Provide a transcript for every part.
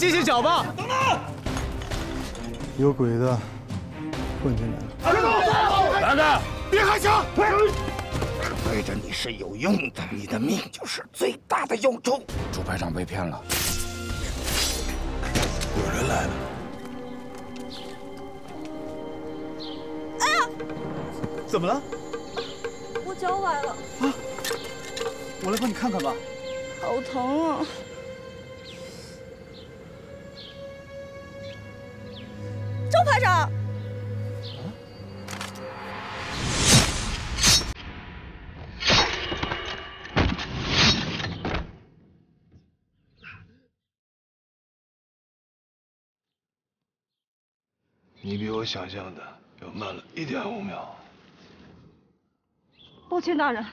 快进兵站歇歇脚吧。等等，有鬼的混进来了。来人，别开枪！对着你是有用的，你的命就是最大的用处。朱排长被骗了，有人来了。哎呀！怎么了？我脚崴了。啊！我来帮你看看吧。好疼啊！排长。你比我想象的要慢了一点五秒。抱歉，大人，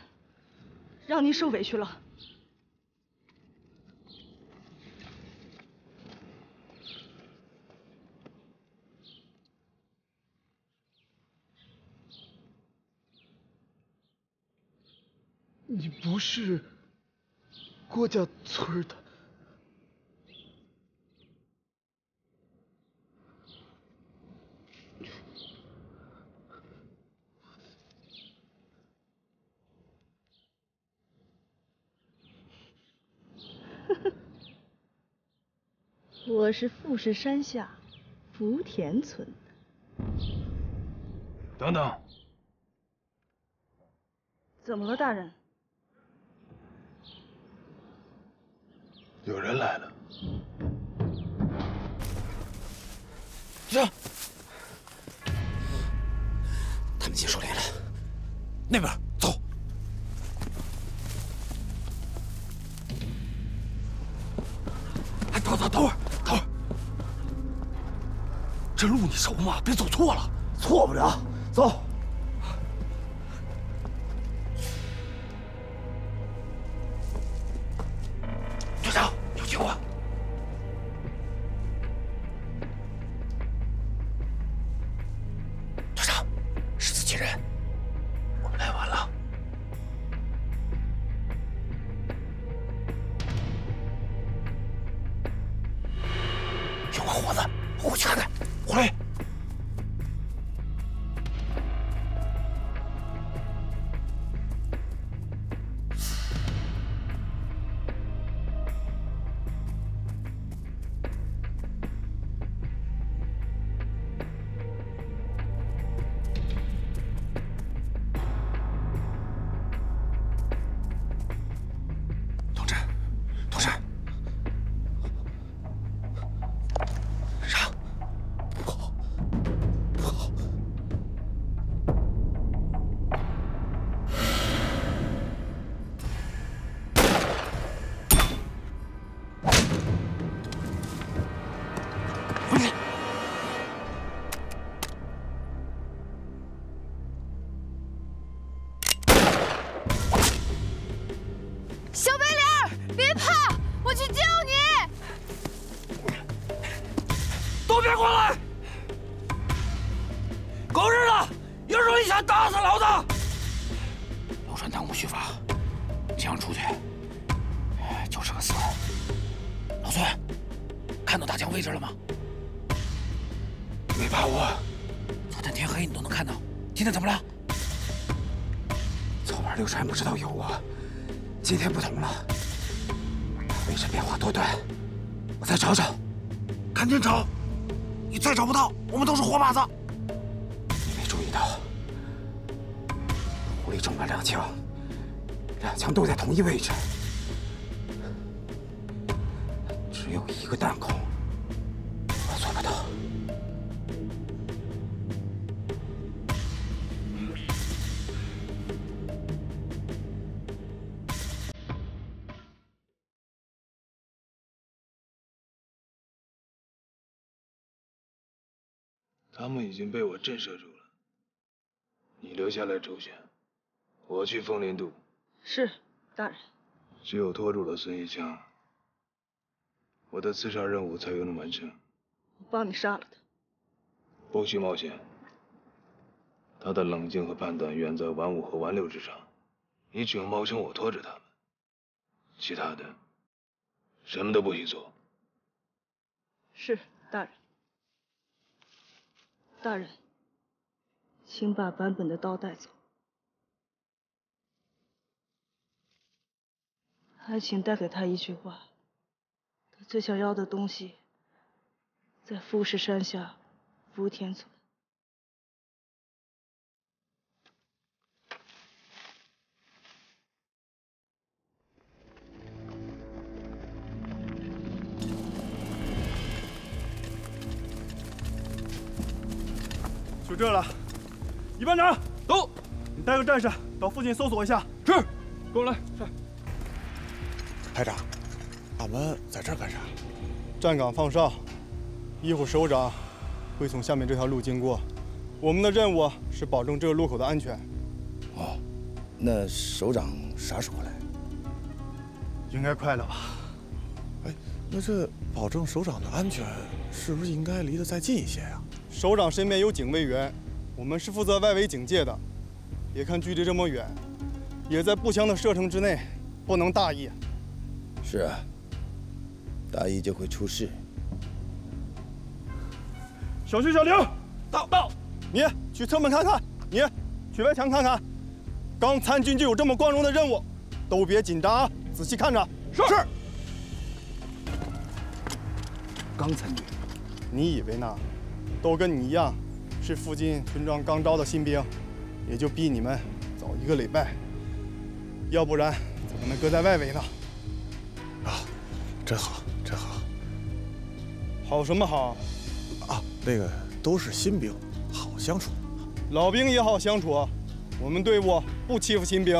让您受委屈了。你不是郭家村的。我是富士山下福田村的。等等，怎么了，大人？有人来了。这，他们结束连了，那边走。哎，等等，等会儿。这路你熟吗？别走错了。错不了，走。伙子，我去看看。回。来刘禅不知道有我，今天不同了，位置变化多端，我再找找。赶紧找！你再找不到，我们都是活靶子。你没注意到，壶里中了两枪，两枪都在同一位置，只有一个弹孔，他们已经被我震慑住了，你留下来周旋，我去枫林渡。是，大人。只有拖住了孙一枪，我的刺杀任务才有能完成。我帮你杀了他。不许冒险。他的冷静和判断远在完五和完六之上，你只用冒充我拖着他们，其他的什么都不许做。是大人。大人，请把版本的刀带走，还请带给他一句话：他最想要的东西，在富士山下福田村。这了，一班长，走，你带个战士到附近搜索一下。是，跟我来。是。排长，俺们在这儿干啥？站岗放哨，一会儿首长会从下面这条路经过，我们的任务是保证这个路口的安全。哦，那首长啥时候来？应该快了吧？哎，那这保证首长的安全，是不是应该离得再近一些呀？首长身边有警卫员，我们是负责外围警戒的。别看距离这么远，也在步枪的射程之内，不能大意。是啊，大意就会出事。小徐、小刘，到到，你去侧门看看，你去外墙看看。刚参军就有这么光荣的任务，都别紧张啊，仔细看着。是。是。刚参军，你以为呢？都跟你一样，是附近村庄刚招的新兵，也就比你们早一个礼拜，要不然怎么能搁在外围呢？啊，真好，真好。好什么好？啊，那个都是新兵，好相处。老兵也好相处，我们队伍不欺负新兵。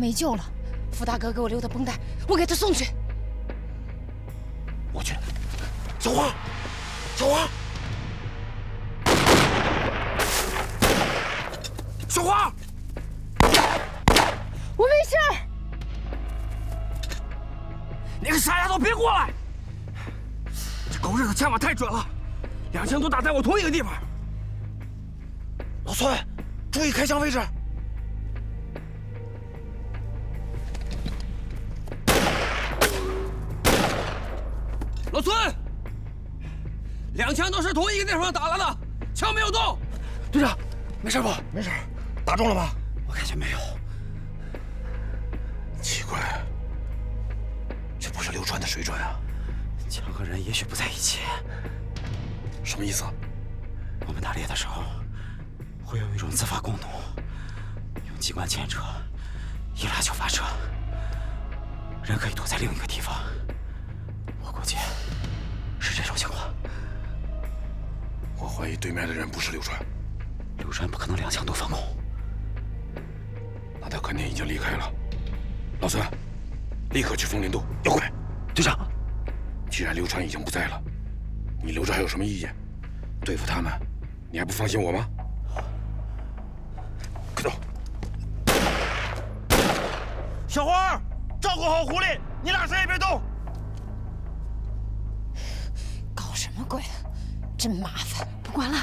没救了。傅大哥给我留的绷带，我给他送去。我去。小花，小花，小花，我没事儿。你个傻丫头，别过来！这狗日的枪法太准了，两枪都打在我同一个地方。老孙，注意开枪位置。都是同一个地方打来的，枪没有动。队长，没事吧？没事，打中了吧？我感觉没有。奇怪，这不是流川的水准啊！枪和人也许不在一起。什么意思？我们打猎的时候会有一种自发弓弩，用机关牵扯，一拉就发射，人可以躲在另一个地方。我估计是这种情况。我怀疑对面的人不是流川，流川不可能两枪都放空，那他肯定已经离开了。老孙，立刻去枫林渡，要快！队长，既然流川已经不在了，你留着还有什么意见？对付他们，你还不放心我吗？快走！小花，照顾好狐狸，你俩谁也别动。搞什么鬼？真麻烦！完了。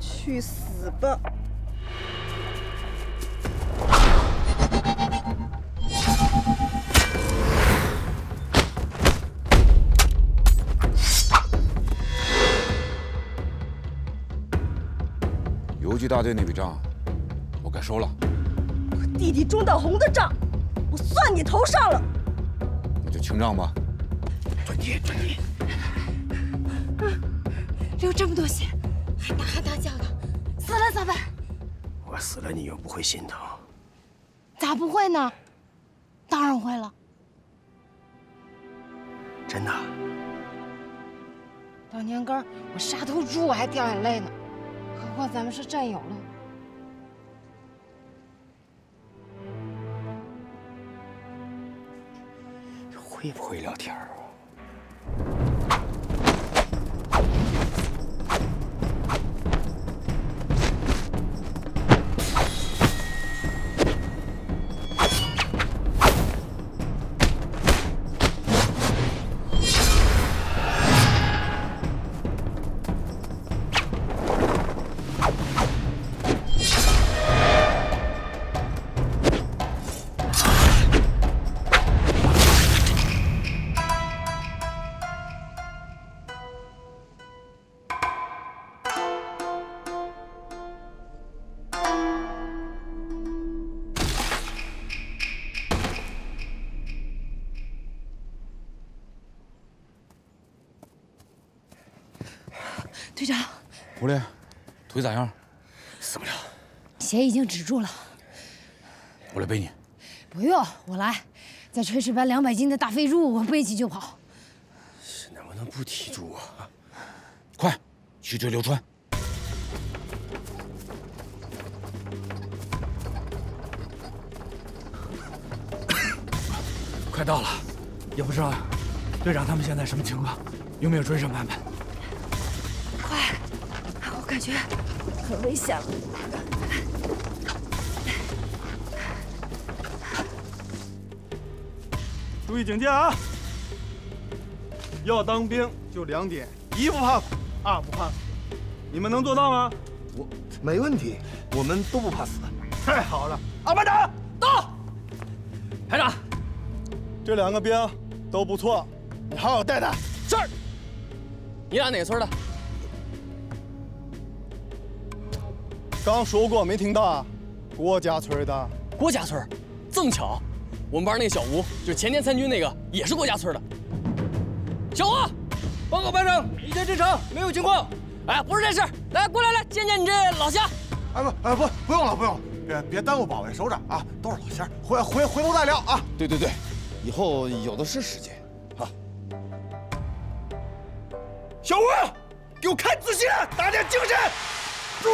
去死吧！游击大队那笔账，我该收了。弟弟钟大红的账，我算你头上了。那就清账吧。转你，转你。流这么多血，还大喊大叫的，死了咋办？我死了，你又不会心疼。咋不会呢？当然会了。真的？当年根儿我杀头猪我还掉眼泪呢，何况咱们是战友了。会不会聊天啊？狐狸，腿咋样？死不了。血已经止住了，我来背你。不用，我来。在炊事班两百斤的大肥猪，我背起就跑。是能不能不提住啊？快，去追刘川。快到了，也不知道队长他们现在什么情况，有没有追上他们？感觉很危险了。注意警戒啊！要当兵就两点：一不怕苦，二不怕死。你们能做到吗？我没问题，我们都不怕死。太好了！二班长到。排长，这两个兵都不错，你好好带带。是。你俩哪村的？刚说过没听到啊？郭家村的。郭家村，这么巧，我们班那小吴就是前年参军那个，也是郭家村的。小吴，报告班长，一切正常，没有情况。哎，不是这事，来过来来见见你这老乡。哎不哎不不用了不用了，别别耽误保卫首长啊，都是老乡，回回回头再聊啊。对对对，以后有的是时间啊。小吴，给我看仔细了，打点精神。放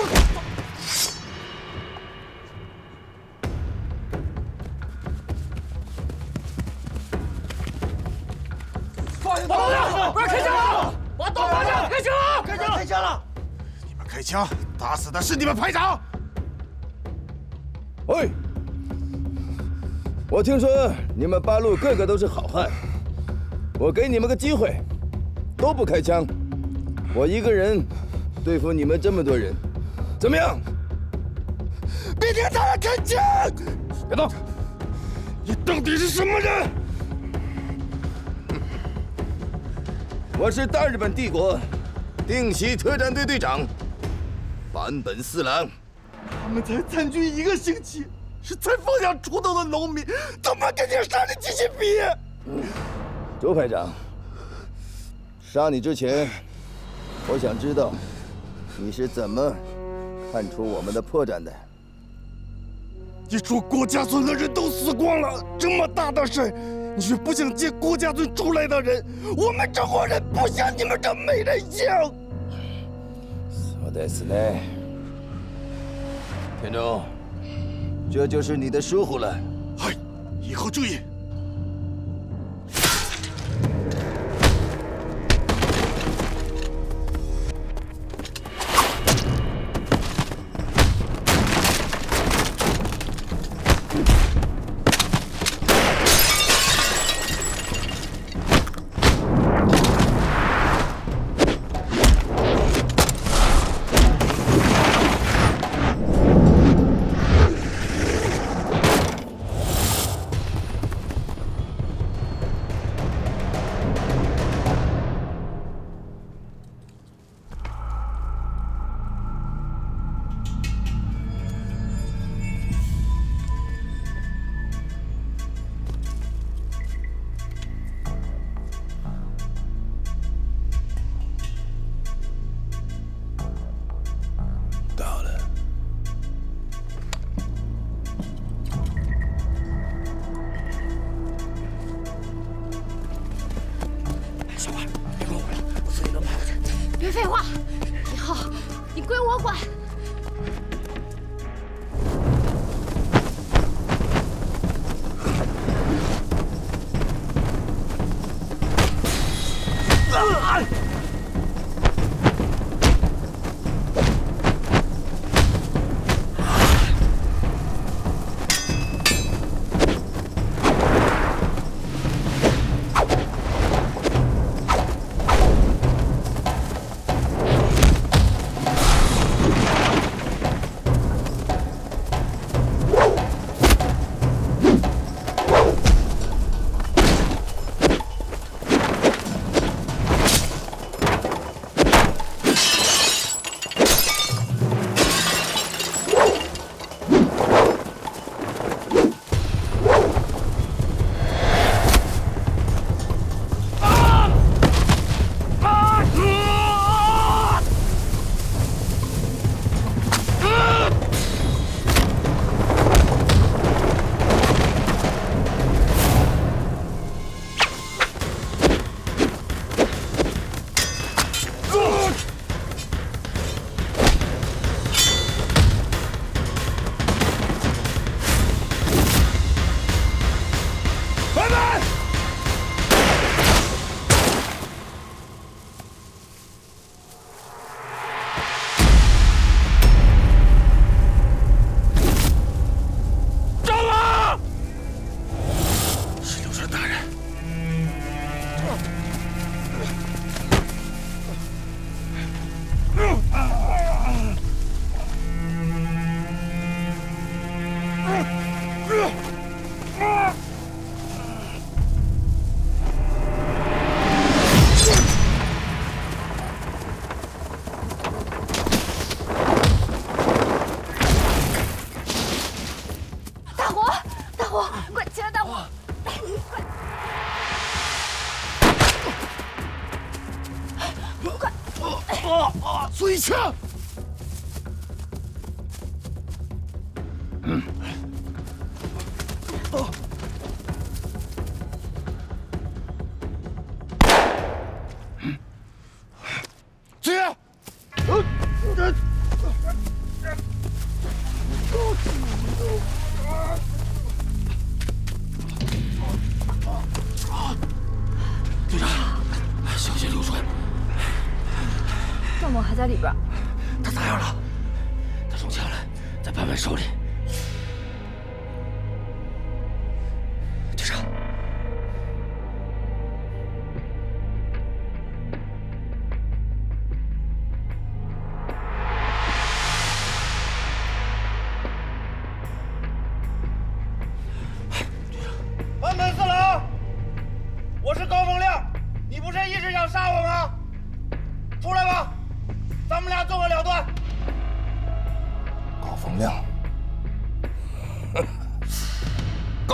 了！不要开枪了！把刀放下！开枪！开枪！开枪了！你们开枪，打死的是你们排长。喂，我听说你们八路个个都是好汉，我给你们个机会，都不开枪，我一个人对付你们这么多人，怎么样？别听他人开枪！别动！你到底是什么人？我是大日本帝国定西特战队队长坂本四郎。他们才参军一个星期，是才放下锄头的农民，怎么跟你杀的机器比？周排长，杀你之前，我想知道你是怎么看出我们的破绽的。你说郭家村的人都死光了，这么大的事，你却不想接郭家村出来的人。我们中国人不像你们这没人性。そうですね。田中，这就是你的疏忽了。嗨，以后注意。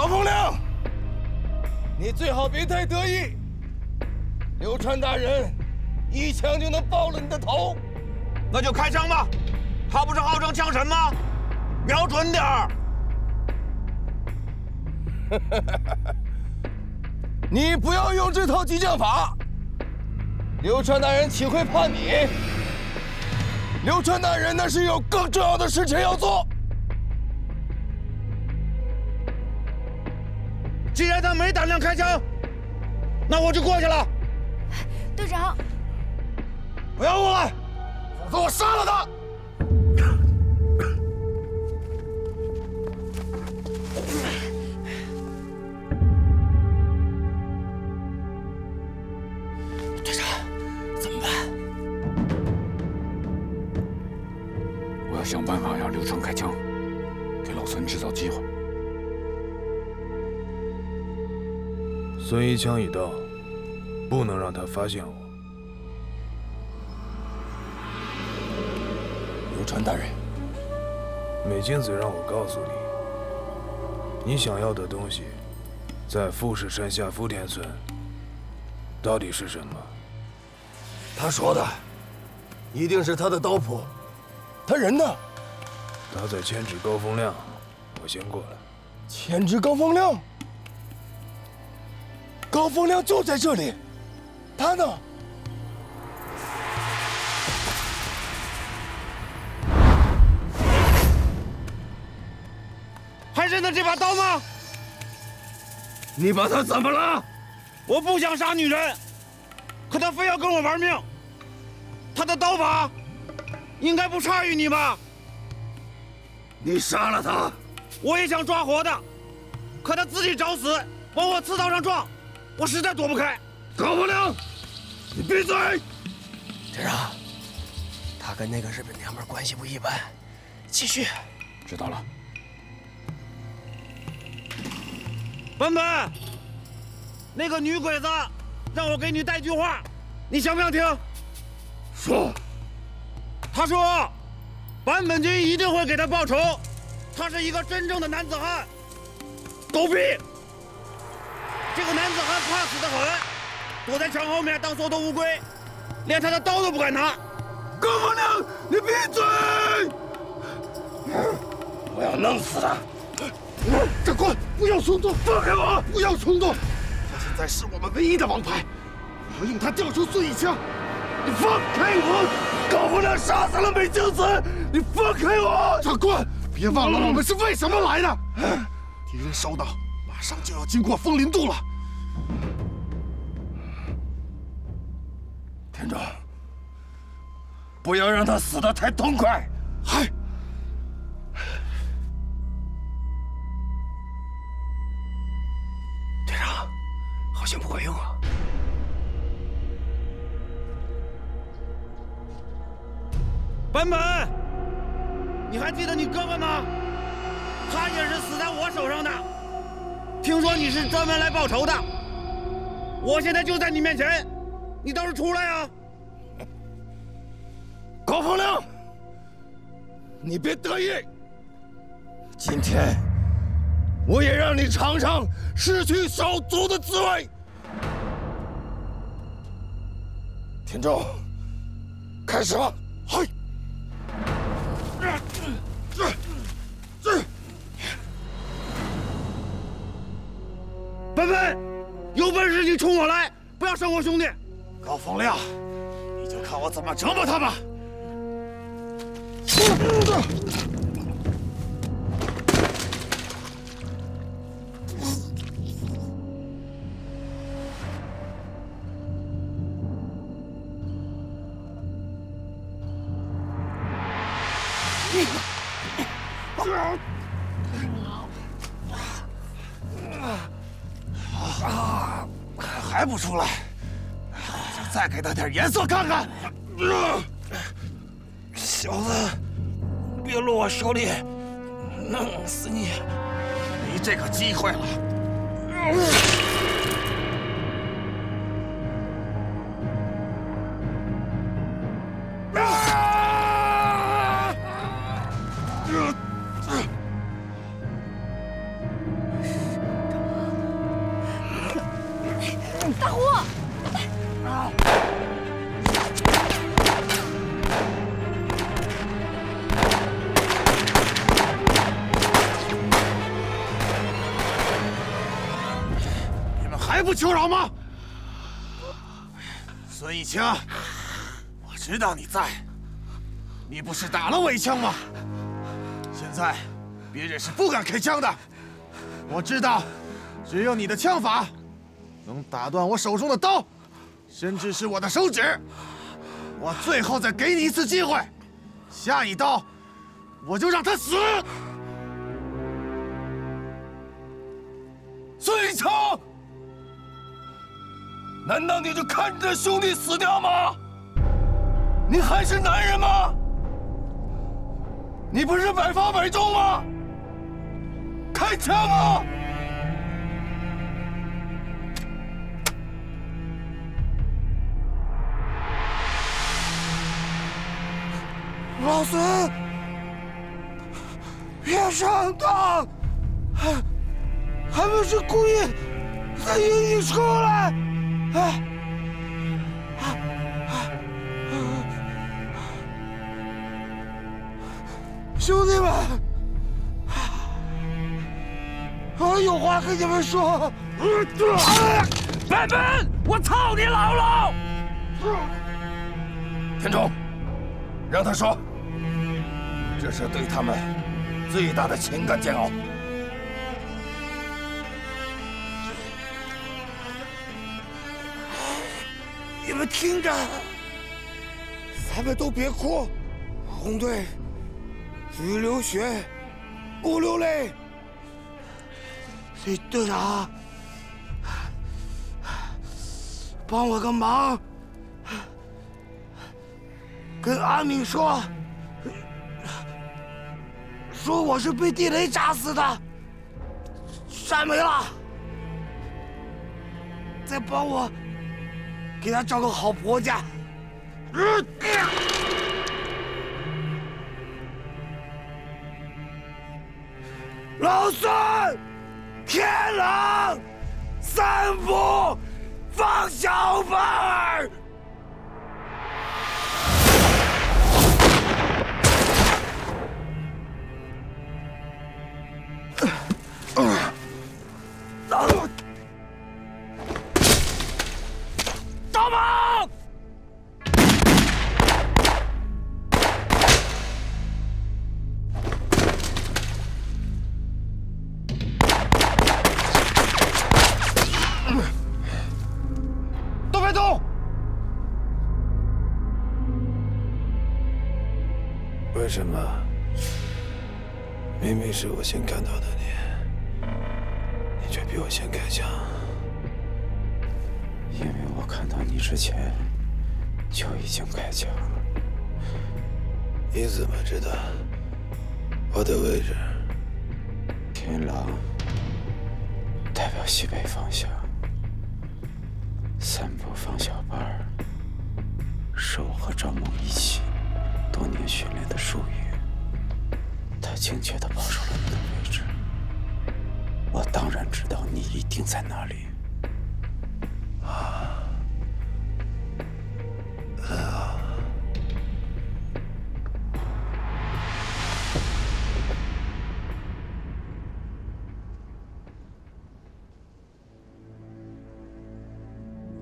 高风亮，你最好别太得意。流川大人一枪就能爆了你的头，那就开枪吧，他不是号称枪神吗？瞄准点儿。你不要用这套激将法。流川大人岂会怕你？流川大人那是有更重要的事情要做。既然他没胆量开枪，那我就过去了。队长，不要过来，否则我杀了他！孙一枪已到，不能让他发现我。刘川大人，美金子让我告诉你，你想要的东西，在富士山下福田村，到底是什么？他说的，一定是他的刀谱。他人呢？他在牵制高风亮，我先过来。牵制高风亮？高风亮就在这里他呢？还认得这把刀吗？你把他怎么了？我不想杀女人可他非要跟我玩命。他的刀法应该不差于你吧？你杀了他。我也想抓活的可他自己找死往我刺刀上撞。我实在躲不开。高风亮，你闭嘴！镇长，他跟那个日本娘们关系不一般。继续。知道了。本本，那个女鬼子让我给你带句话，你想不想听？说。他说，坂本君一定会给他报仇，他是一个真正的男子汉。狗屁！这个男子汉怕死的很，躲在墙后面当缩头乌龟，连他的刀都不敢拿。高风亮，你闭嘴！我要弄死他！长官，不要冲动，放开我！不要冲动，他现在是我们唯一的王牌，我要用他调出孙以枪。你放开我！高风亮杀死了美京子，你放开我！长官，别忘了我们是为什么来的。敌人收到，马上就要经过枫林渡了。田中，不要让他死得太痛快。嗨。队长，好像不管用啊！本本，你还记得你哥哥吗？他也是死在我手上的。听说你是专门来报仇的，我现在就在你面前，你倒是出来啊！高风亮，你别得意。今天我也让你尝尝失去手足的滋味。田中，开始吧！嗨！本本，有本事你冲我来，不要伤我兄弟！高风亮，你就看我怎么折磨他吧！啊！不出来？我就再给他点颜色看看！小子，别落我手里，弄死你！没这个机会了。道你在。你不是打了我一枪吗？现在别人是不敢开枪的。我知道，只有你的枪法能打断我手中的刀，甚至是我的手指。我最后再给你一次机会，下一刀我就让他死。孙一清，难道你就看着兄弟死掉吗？你还是男人吗？你不是百发百中吗？开枪啊！老孙，别上当！还还不是故意再引你出来！哎，兄弟们，我有话跟你们说。白门，我操你姥姥！田中，让他说，这是对他们最大的情感煎熬。你们听着，咱们都别哭，红队只流血，不流泪。队队长，帮我个忙，跟阿敏说，说我是被地雷炸死的，山没了。再帮我给他找个好婆家。老孙，天狼，三步放小本什么？明明是我先看到的你，你却比我先开枪。因为我看到你之前就已经开枪了。你怎么知道我的位置？天狼代表西北方向，三步放小班儿是我和赵梦一起多年训练的术语，他精确地报出了你的位置。我当然知道你一定在那里啊。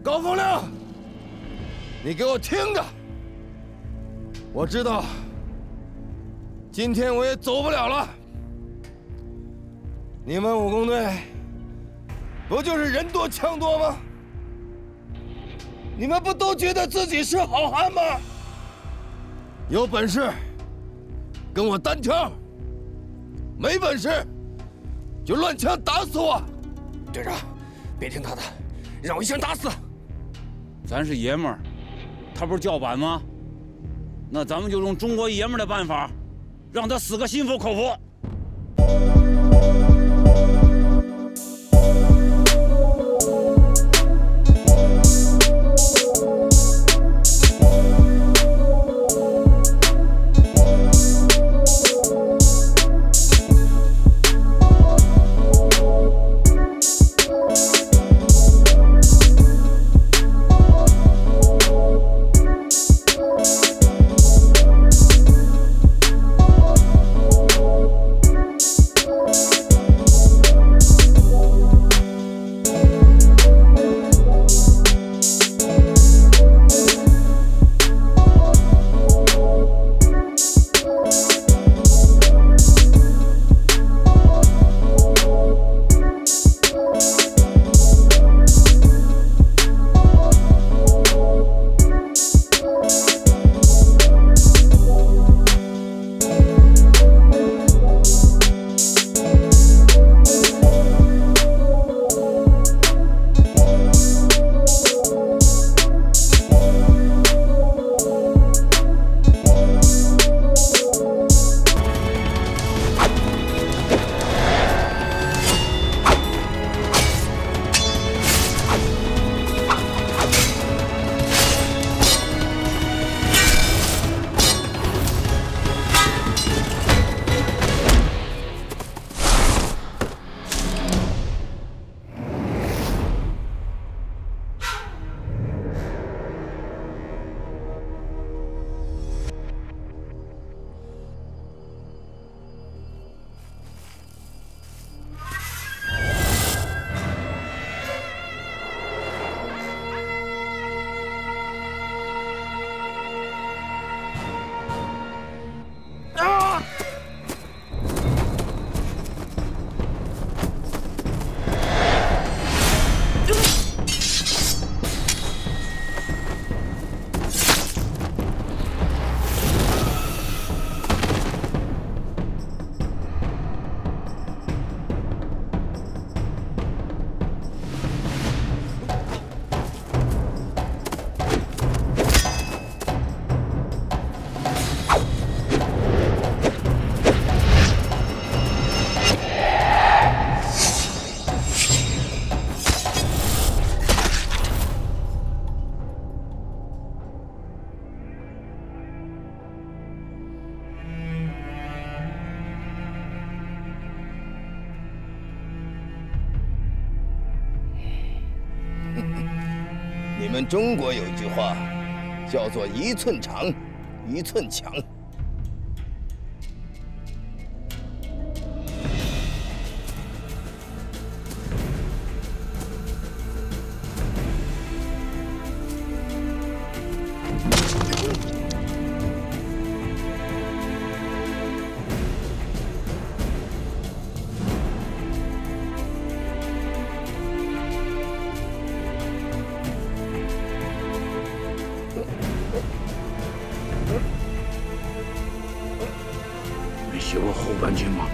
高风亮，你给我听着！我知道，今天我也走不了了。你们武工队不就是人多枪多吗？你们不都觉得自己是好汉吗？有本事跟我单挑，没本事就乱枪打死我！队长，别听他的，让我一枪打死！咱是爷们儿，他不是叫板吗？那咱们就用中国爷们的办法，让他死个心服口服。我们中国有一句话，叫做“一寸长，一寸强”。有过后半句吗？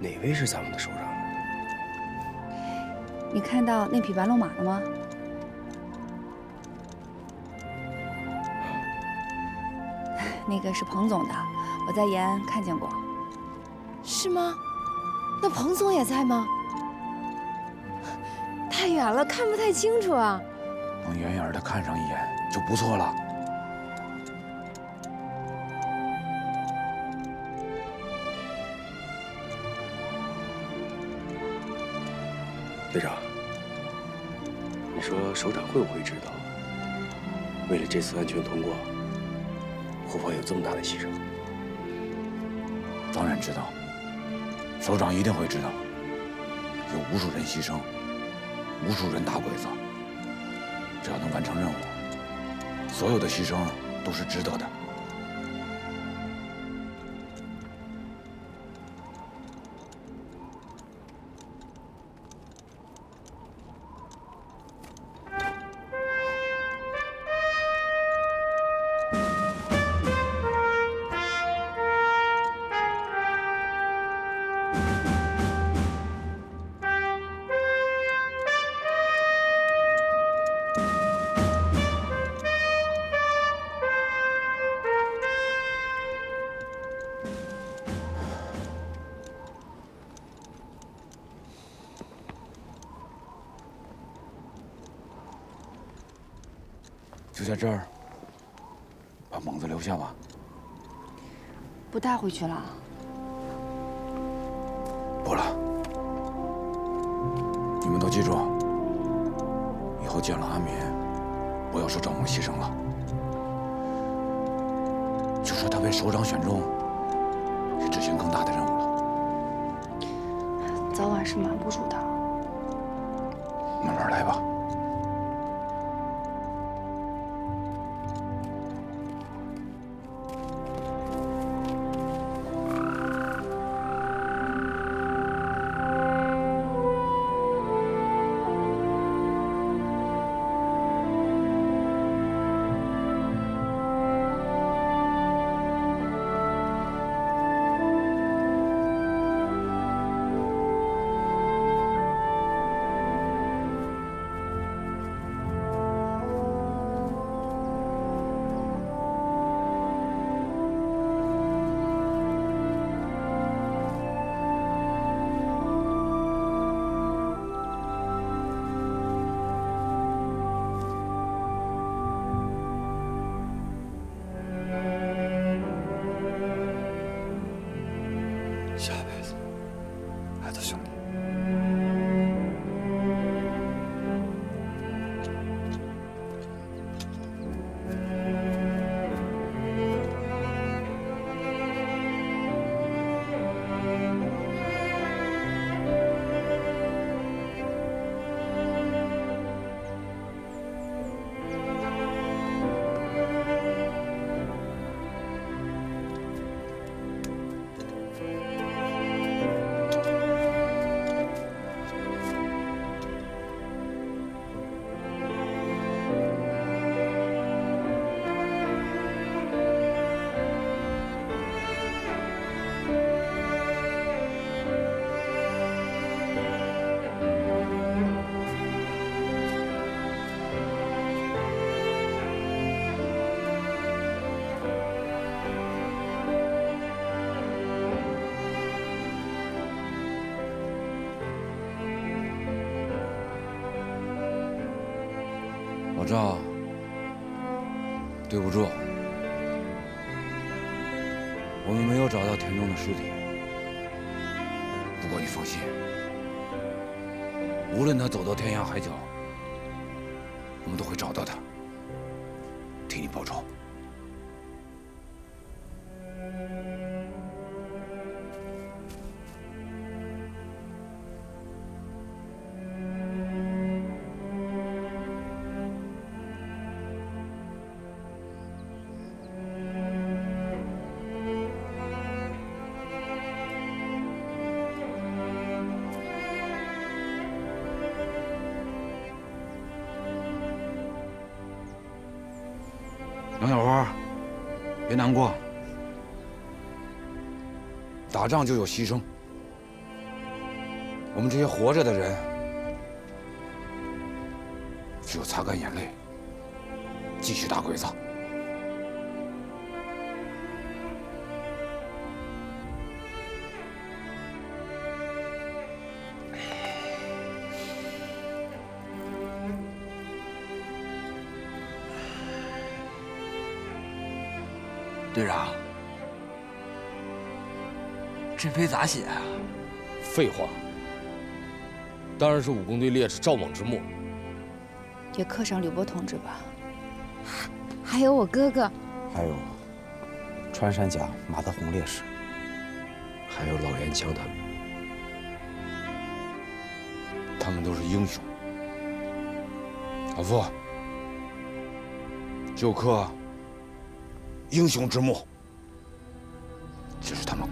哪位是咱们的首长？你看到那匹白龙马了吗？那个是彭总的，我在延安看见过。是吗？那彭总也在吗？太远了，看不太清楚啊。能远远的看上一眼就不错了。说首长会不会知道，为了这次安全通过，会不会有这么大的牺牲？当然知道，首长一定会知道，有无数人牺牲，无数人打鬼子。只要能完成任务，所有的牺牲都是值得的。就在这儿，把猛子留下吧。不带回去了。不了，你们都记住，以后见了阿敏，不要说赵猛牺牲了，就说他被首长选中，去执行更大的任务了。早晚是瞒不住的。慢慢来吧。赵，对不住，我们没有找到田中的尸体。不过你放心，无论他走到天涯海角，我们都会找到他，替你报仇。难过。打仗就有牺牲，我们这些活着的人，只有擦干眼泪，继续打鬼子。队长，这碑咋写啊？废话，当然是武工队烈士赵猛之墓。也刻上刘波同志吧。还有我哥哥，还有穿山甲马德宏烈士，还有老烟枪他们，他们都是英雄。老夫，就刻英雄之墓，这是他们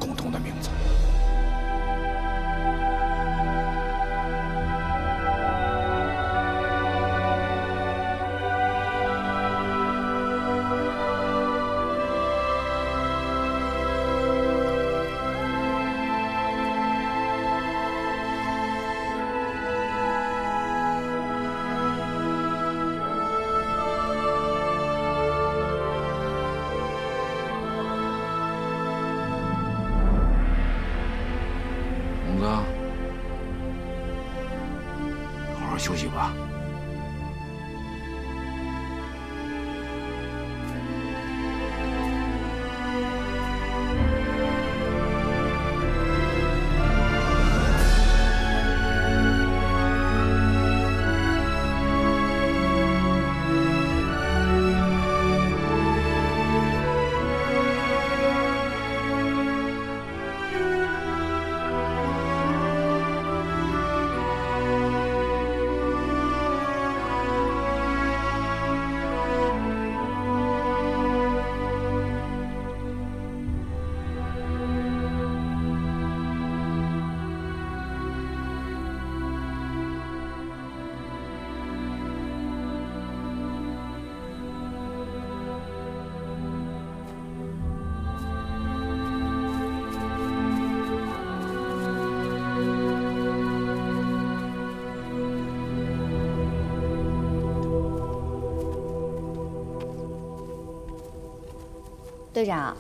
队长，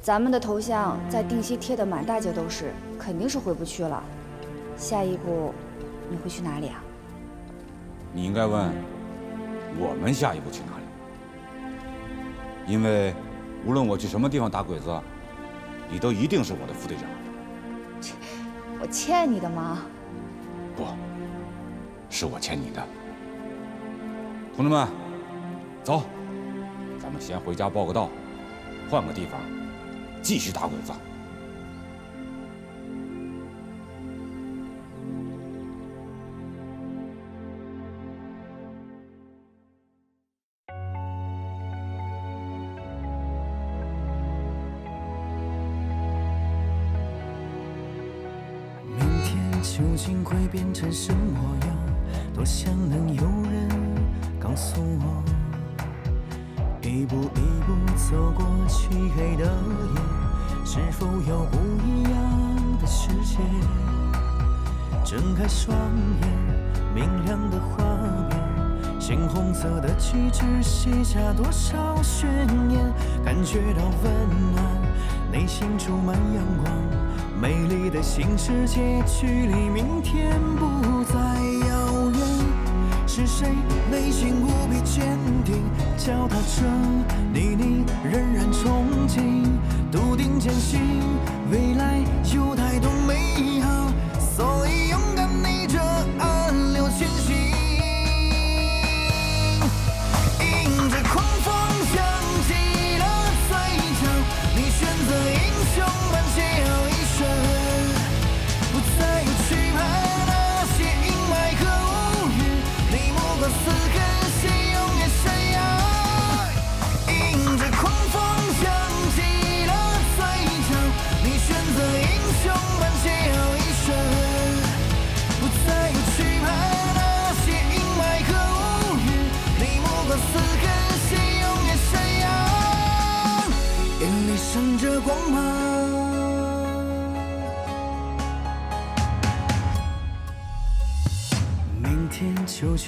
咱们的头像在定西贴的满大街都是，肯定是回不去了。下一步你会去哪里啊？你应该问我们下一步去哪里，因为无论我去什么地方打鬼子，你都一定是我的副队长。我欠你的吗？不，是我欠你的。同志们，走，咱们先回家报个到，换个地方继续打鬼子。明天究竟会变成什么样？多想能有人告诉我。一步一步走过漆黑的夜，是否有不一样的世界？睁开双眼，明亮的画面，鲜红色的旗帜写下多少宣言？感觉到温暖，内心充满阳光。美丽的新世界，距离明天不。谁？内心无比坚定，脚踏着泥泞仍然憧憬，笃定坚信未来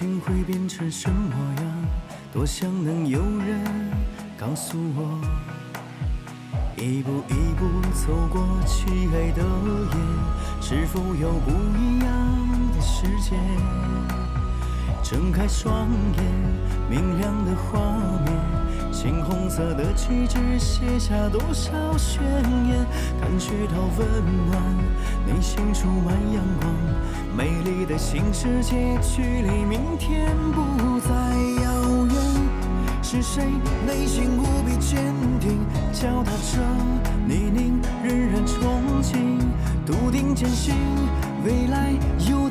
情会变成什么样？多想能有人告诉我，一步一步走过漆黑的夜，是否有不一样的世界？睁开双眼，明亮的画面，青红色的旗帜写下多少宣言？感觉到温暖，内心充满阳光，美丽的新世界，距离明天不再遥远。是谁内心无比坚定，脚踏着泥泞仍然憧憬，笃定坚信未来有